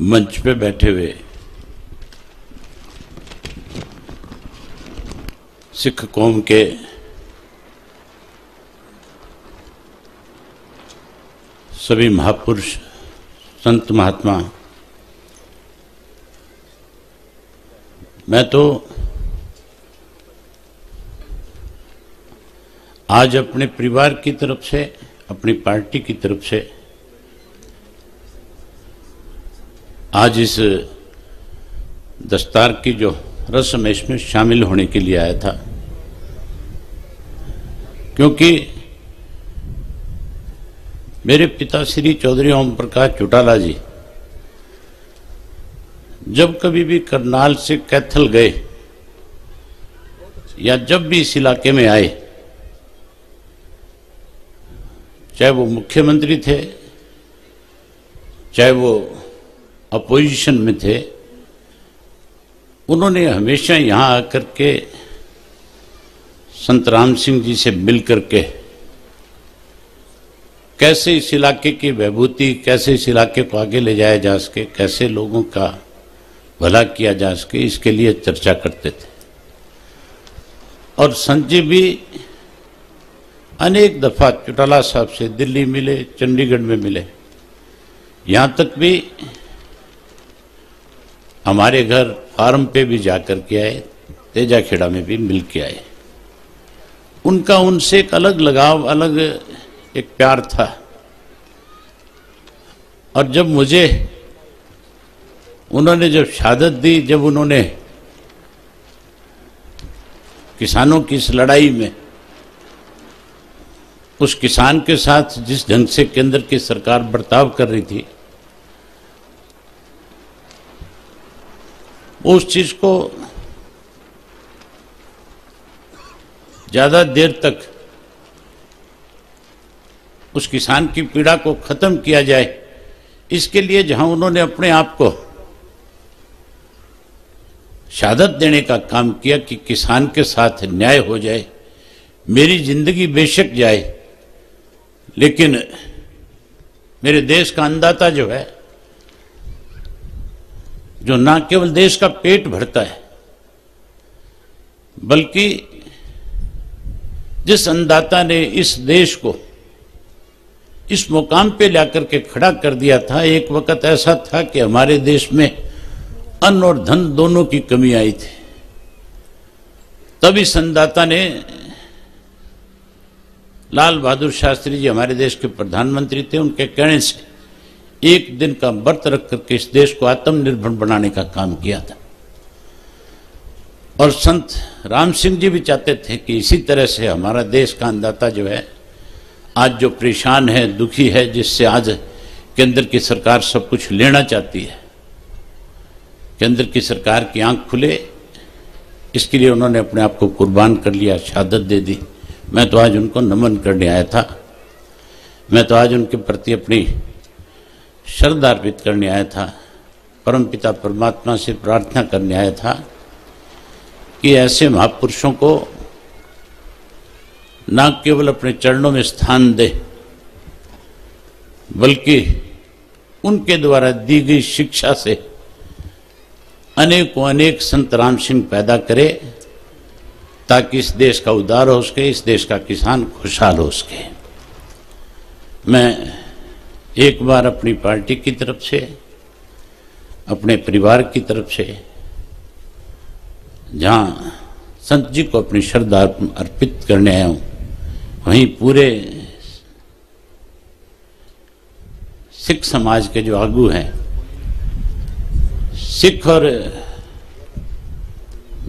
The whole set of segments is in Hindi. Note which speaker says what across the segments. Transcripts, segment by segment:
Speaker 1: मंच पे बैठे हुए। सिख कौम के सभी महापुरुष, संत महात्मा। मैं तो आज अपने परिवार की तरफ़ से, अपनी पार्टी की तरफ़ से आज इस दस्तार की जो रस्म इसमें शामिल होने के लिए आया था, क्योंकि मेरे पिता श्री चौधरी ओम प्रकाश चौटाला जी जब कभी भी करनाल से कैथल गए या जब भी इस इलाके में आए, चाहे वो मुख्यमंत्री थे, चाहे वो अपोजिशन में थे, उन्होंने हमेशा यहाँ आकर के संत राम सिंह जी से मिल करके कैसे इस इलाके की वैभूति, कैसे इस इलाके को आगे ले जाया जा सके, कैसे लोगों का भला किया जा सके, इसके लिए चर्चा करते थे। और संजय भी अनेक दफ़ा चौटाला साहब से दिल्ली मिले, चंडीगढ़ में मिले। यहाँ तक भी हमारे घर फार्म पे भी जाकर के आए तेजा खेड़ा में भी मिल के आए। उनका उनसे एक अलग लगाव, अलग एक प्यार था। और जब मुझे, उन्होंने जब शहादत दी, जब उन्होंने किसानों की इस लड़ाई में, उस किसान के साथ जिस ढंग से केंद्र की सरकार बर्ताव कर रही थी उस चीज़ को ज़्यादा देर तक उस किसान की पीड़ा को खत्म किया जाए, इसके लिए जहाँ उन्होंने अपने आप को शहादत देने का काम किया कि किसान के साथ न्याय हो जाए, मेरी ज़िंदगी बेशक जाए, लेकिन मेरे देश का अन्नदाता जो है जो ना केवल देश का पेट भरता है, बल्कि जिस अन्नदाता ने इस देश को इस मुकाम पे लाकर के खड़ा कर दिया था, एक वक्त ऐसा था कि हमारे देश में अन्न और धन दोनों की कमी आई थी। तब इस अन्नदाता ने लाल बहादुर शास्त्री जी हमारे देश के प्रधानमंत्री थे, उनके कहने से एक दिन का व्रत रख करके इस देश को आत्मनिर्भर बनाने का काम किया था। और संत राम सिंह जी भी चाहते थे कि इसी तरह से हमारा देश का अंदाता जो है, आज जो परेशान है, दुखी है, जिससे आज केंद्र की सरकार सब कुछ लेना चाहती है। केंद्र की सरकार की आँख खुले, इसके लिए उन्होंने अपने आप को कुर्बान कर लिया, शहादत दे दी। मैं तो आज उनको नमन करने आया था। मैं तो आज उनके प्रति अपनी श्रद्धा अर्पित करने आया था, परम पिता परमात्मा से प्रार्थना करने आया था कि ऐसे महापुरुषों को न केवल अपने चरणों में स्थान दे, बल्कि उनके द्वारा दी गई शिक्षा से अनेकों अनेक संत राम सिंह पैदा करे, ताकि इस देश का उद्धार हो सके, इस देश का किसान खुशहाल हो सके। मैं एक बार अपनी पार्टी की तरफ़ से, अपने परिवार की तरफ़ से, जहाँ संत जी को अपनी श्रद्धा अर्पित करने आया हूँ, वहीं पूरे सिख समाज के जो आगू हैं, सिख और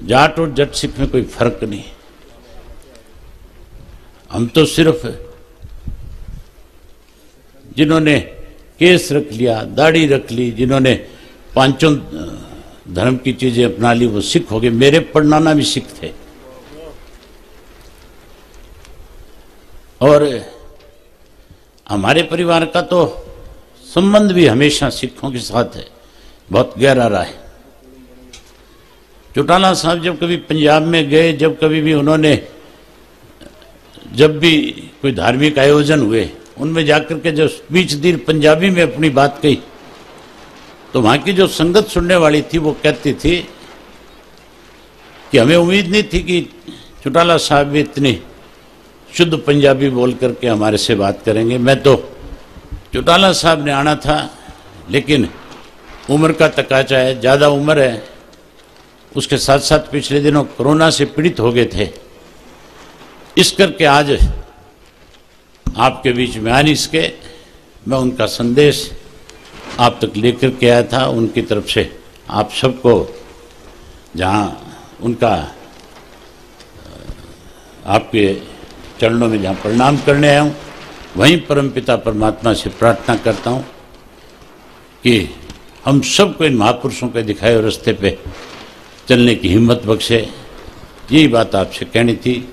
Speaker 1: जाट और जट सिख में कोई फ़र्क नहीं। हम तो सिर्फ़ जिन्होंने केस रख लिया, दाढ़ी रख ली, जिन्होंने पाँचों धर्म की चीज़ें अपना ली, वो सिख हो गए। मेरे पढ़नाना भी सिख थे। और हमारे परिवार का तो संबंध भी हमेशा सिखों के साथ है। बहुत गहरा रहा है चौटाला साहब जब कभी पंजाब में गए, जब कभी भी उन्होंने, जब भी कोई धार्मिक आयोजन हुए उनमें जाकर के जब बीच दी, पंजाबी में अपनी बात कही तो वहाँ की जो संगत सुनने वाली थी, वो कहती थी कि हमें उम्मीद नहीं थी कि चौटाला साहब भी इतनी शुद्ध पंजाबी बोल करके हमारे से बात करेंगे। मैं तो चौटाला साहब ने आना था, लेकिन उम्र का तकाचा है, ज़्यादा उम्र है। उसके साथ साथ पिछले दिनों कोरोना से पीड़ित हो गए थे। इस करके आज आपके बीच में आ नहीं सके मैं उनका संदेश आप तक लेकर के आया था, उनकी तरफ़ से। आप सबको जहाँ उनका आपके चरणों में जहाँ प्रणाम करने आया हूँ, वहीं परमपिता परमात्मा से प्रार्थना करता हूँ कि हम सबको इन महापुरुषों के दिखाए रास्ते पे चलने की हिम्मत बख्शे। यही बात आपसे कहनी थी।